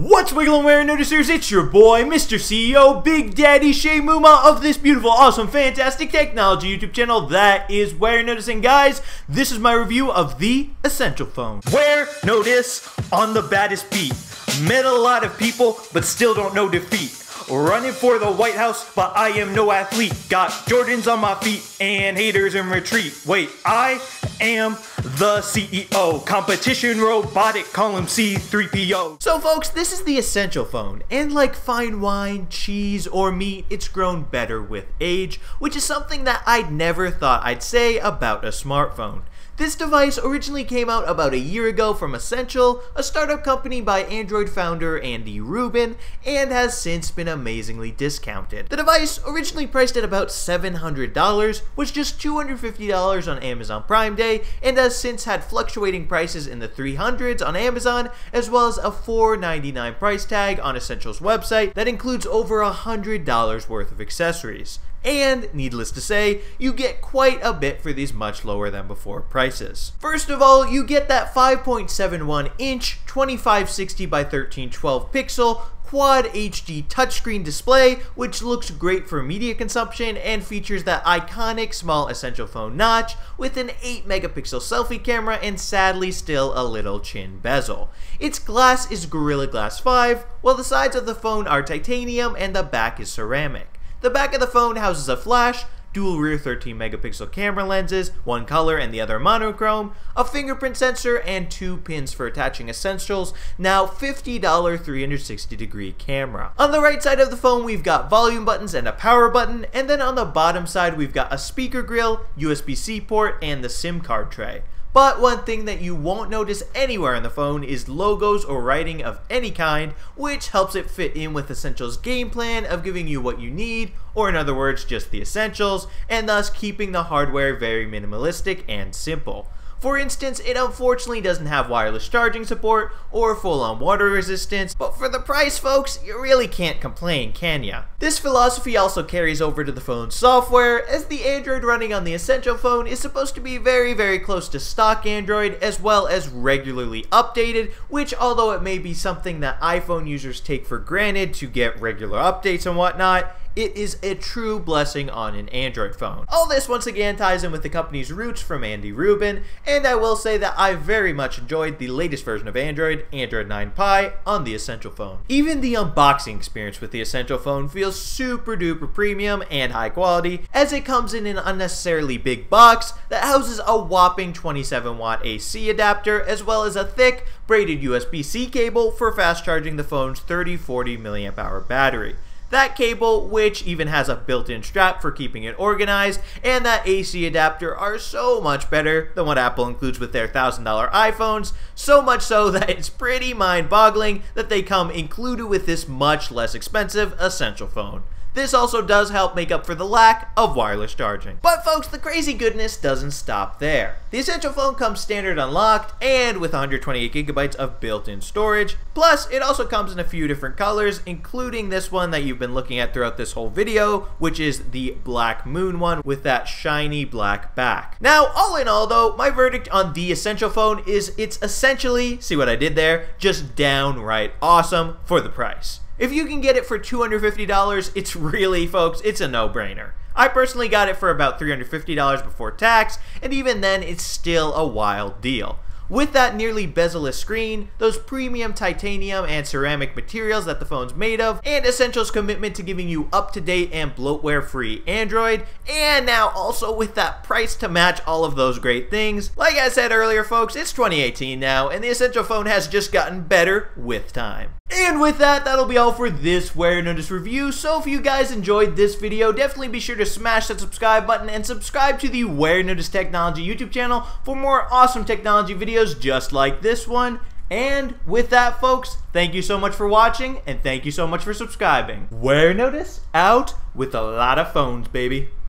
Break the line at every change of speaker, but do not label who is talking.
What's wiggling wearing noticers? It's your boy, Mr. CEO, Big Daddy Shane Mumma of this beautiful, awesome, fantastic technology YouTube channel that is Wear Noticing. Guys, this is my review of the Essential Phone. Wear Notice on the baddest beat. Met a lot of people, but still don't know defeat. Running for the White House, but I am no athlete. Got Jordans on my feet and haters in retreat. Wait, I am the CEO. Competition robotic, him C3PO. So, folks, this is the essential phone. And like fine wine, cheese, or meat, it's grown better with age, which is something that I'd never thought I'd say about a smartphone. This device originally came out about a year ago from Essential, a startup company by Android founder Andy Rubin, and has since been amazingly discounted. The device, originally priced at about $700, was just $250 on Amazon Prime Day, and has since had fluctuating prices in the 300s on Amazon, as well as a 499 price tag on Essential's website that includes over $100 worth of accessories. And, needless to say, you get quite a bit for these much lower than before prices. First of all, you get that 5.71 inch 2560 by 1312 pixel quad HD touchscreen display, which looks great for media consumption and features that iconic small essential phone notch with an 8 megapixel selfie camera and sadly still a little chin bezel. Its glass is Gorilla Glass 5, while the sides of the phone are titanium and the back is ceramic. The back of the phone houses a flash, dual rear 13 megapixel camera lenses, one color and the other monochrome, a fingerprint sensor, and two pins for attaching essentials, now $50 360 degree camera. On the right side of the phone we've got volume buttons and a power button, and then on the bottom side we've got a speaker grill, USB-C port, and the SIM card tray. But one thing that you won't notice anywhere on the phone is logos or writing of any kind, which helps it fit in with Essential's game plan of giving you what you need, or in other words, just the essentials, and thus keeping the hardware very minimalistic and simple. For instance, it unfortunately doesn't have wireless charging support or full-on water resistance, but for the price folks, you really can't complain, can ya? This philosophy also carries over to the phone's software, as the Android running on the Essential phone is supposed to be very very close to stock Android as well as regularly updated, which although it may be something that iPhone users take for granted to get regular updates and whatnot, it is a true blessing on an Android phone. All this once again ties in with the company's roots from Andy Rubin, and I will say that I very much enjoyed the latest version of Android, Android 9 Pie, on the Essential phone. Even the unboxing experience with the Essential phone feels super duper premium and high quality, as it comes in an unnecessarily big box that houses a whopping 27 watt AC adapter, as well as a thick, braided USB-C cable for fast charging the phone's 3040 mAh battery. That cable, which even has a built-in strap for keeping it organized, and that AC adapter are so much better than what Apple includes with their $1,000 iPhones, so much so that it's pretty mind-boggling that they come included with this much less expensive Essential phone. This also does help make up for the lack of wireless charging. But folks, the crazy goodness doesn't stop there. The Essential phone comes standard unlocked and with 128 gigabytes of built-in storage. Plus, it also comes in a few different colors, including this one that you've been looking at throughout this whole video, which is the Black Moon one with that shiny black back. Now, all in all though, my verdict on the Essential phone is it's essentially, see what I did there, just downright awesome for the price. If you can get it for $250, it's really, folks, it's a no-brainer. I personally got it for about $350 before tax, and even then, it's still a wild deal. With that nearly bezel-less screen, those premium titanium and ceramic materials that the phone's made of, and Essential's commitment to giving you up-to-date and bloatware-free Android, and now also with that price to match all of those great things. Like I said earlier folks, it's 2018 now, and the Essential phone has just gotten better with time. And with that, that'll be all for this Warenotice review. So if you guys enjoyed this video, definitely be sure to smash that subscribe button and subscribe to the Warenotice Technology YouTube channel for more awesome technology videos just like this one. And with that, folks, thank you so much for watching, and thank you so much for subscribing. Warenotice out with a lot of phones, baby.